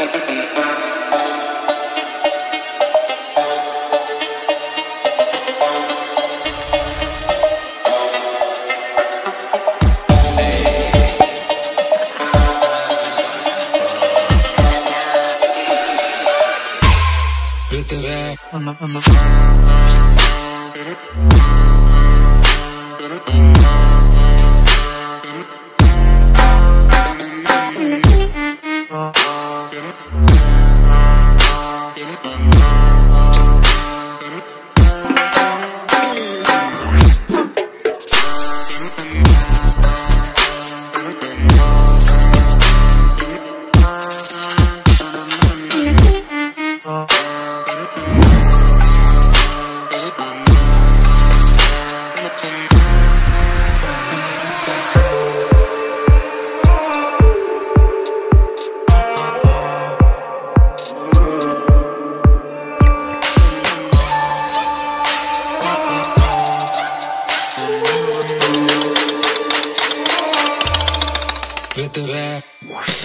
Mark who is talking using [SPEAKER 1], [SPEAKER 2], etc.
[SPEAKER 1] I'm
[SPEAKER 2] a, I'm a.
[SPEAKER 3] with the
[SPEAKER 4] back.